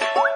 you